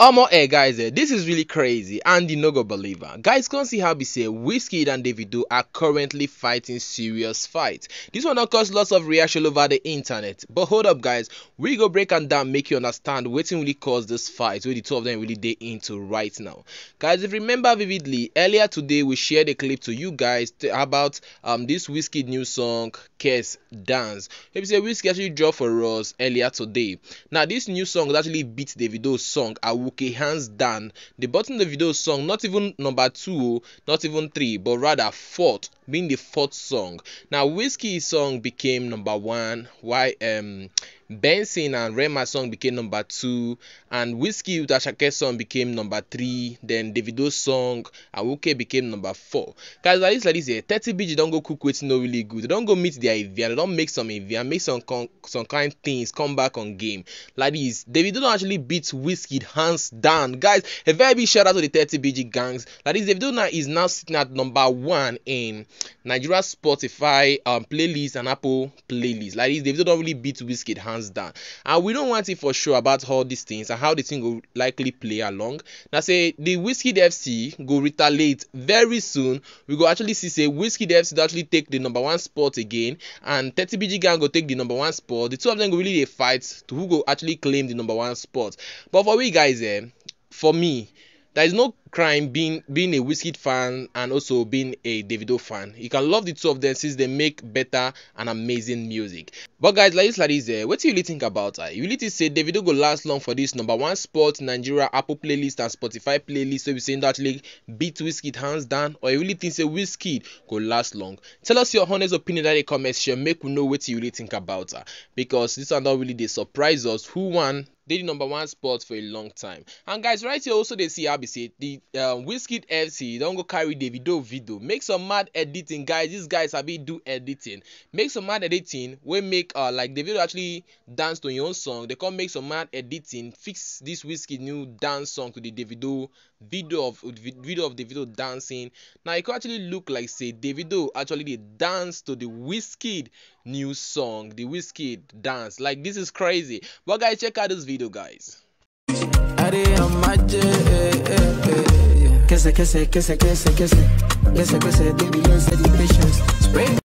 Omo eh guys eh, this is really crazy and you no go believe am. Guys come see how be say Wizkid and Davido are currently fighting serious fight. This one don cause lots of reaction over the internet but hold up guys, we go break am down make you understand wetin really cause this fight wey the two of them really dey into right now. Guys if you remember vividly earlier today we shared a clip to you guys about um this Wizkid new song Kese Dance. wey be say Wizkid actually drop for us earlier today. Now this new song actually beat Davido's song Awuke hands down. The button Davido's song not even number two, not even three, but rather fourth, being the fourth song. Now Wizkid's song became number one, while um Benson and Rema song became number two, and Whiskey with Ashake's song became number three. Then Davido's song Awuke became number four. Guys, like this, like this, here, 30 BG don't go cook wetin no really good. They don't go meet their Evian. They don't make some Evian, make some con- some kind things come back on game. Like this, Davido don't actually beat Whiskey hands down. Guys, a very big shout out to the 30 BG gangs. Like this, Davido now is now sitting at number one in Nigeria Spotify um playlist and Apple playlist. Like this, Davido don't really beat Whiskey hands down. And we don't want it for sure about all these things and how the thing will likely play along. Now say the Whiskey FC go retaliate very soon. We go actually see say Whiskey FC actually take the number one spot again and 30BG gang go take the number one spot. The two of them go really dey fight to who go actually claim the number one spot. But for we guys eh, for me, there is no crime being being a Wizkid fan and also being a Davido fan. You can love the two of them since they make better and amazing music. But guys, like like this, uh, what do you really think about it? You really think say Davido go last long for this number one spot Nigeria Apple playlist and Spotify playlist? So we saying that actually beat Wizkid hands down, or you really think say Wizkid go last long? Tell us your honest opinion in the comment section. Make we know what you really think about it because this one not really they surprise us. Who won dey the number one spot for a long time. And guys, right here also they see say the um, Wizkid FC don go carry Davido video, video. make some mad editing, guys. These guys sabi do editing, make some mad editing wey make uh like Davido actually dance to your own song. They come make some mad editing, fix this Wizkid new dance song to the Davido video of video of Davido dancing. Now it could actually look like say Davido actually dey dance to the Wizkid new song, the Wizkid dance. Like this is crazy. But guys, check out this video, guys. I dey on my j- eh, eh, eh, yeah. Kese, kese, kese, kese, kese. Kese, kese, baby, yes, the patience.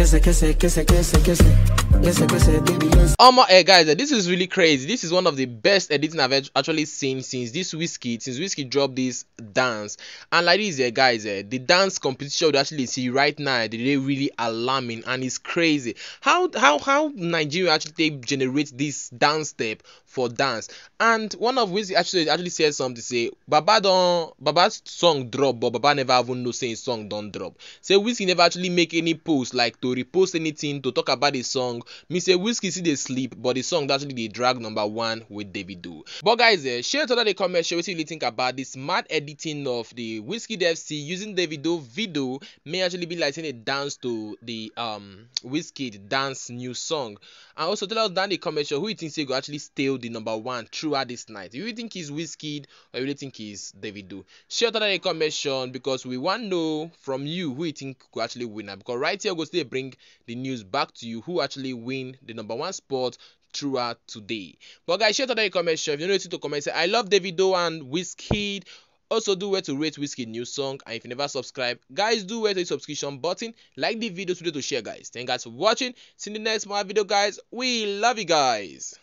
Kese, baby, yes. Um, eh, guys, eh, this is really crazy. This is one of the best editing I've actually seen since this Wizkid, since Wizkid dropped this dance. And like this, eh, guys, eh, the dance competition we actually see right now, they really alarming and it's crazy. How how how Nigeria actually take generate this dance step for dance. And one of which actually actually said something say Baba don Baba's song drop, but Baba never even know say his song don't drop. Say Wizkid never actually make any post like to repost anything to talk about the song. Say Wizkid see dey sleep, but the song actually dey drag number one with David Davido. But guys, eh, share to the comment share what you really think about this mad editing of the Wizkid FC using Davido video may actually be like a dance to the um Wizkid dance new song. And also tell us down the comment who you think go actually steal the number one throughout this night. You really think he's Wizkid or you really think he's Davido? Share in the comment because we want to know from you who you think could actually win. Because right here, go still bring the news back to you who actually win the number one spot throughout today. But guys, share in comment section. If you know to comment, say I love Davido and Wizkid. Also, do where to rate Wizkid new song. And if you never subscribe, guys, do where to hit subscription button. Like the video today to share, guys. Thank you guys for watching. See you in the next more video, guys. We love you guys.